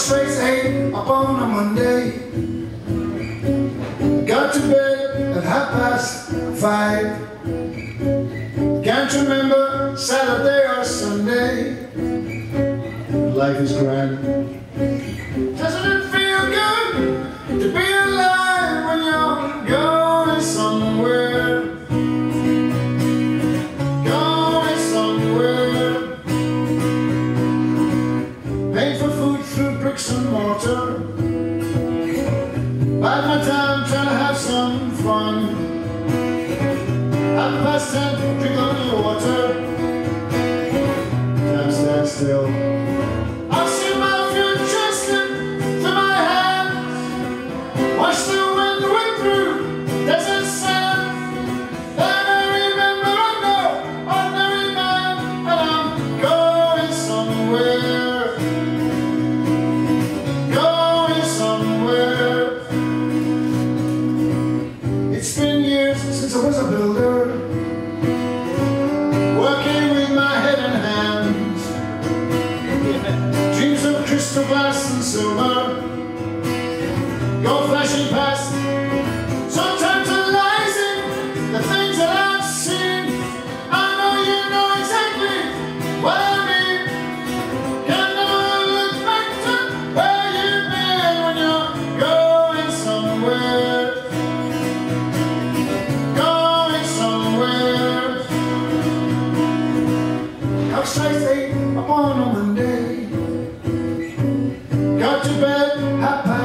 straight eight upon a Monday. Got to bed at half past five. Can't remember Saturday or Sunday. Life is grand. summer Bide my time trying to have some fun. Half past ten, drink on your water. Time stands still. since I was a builder. like I'm on a Monday. Got to bed, half past.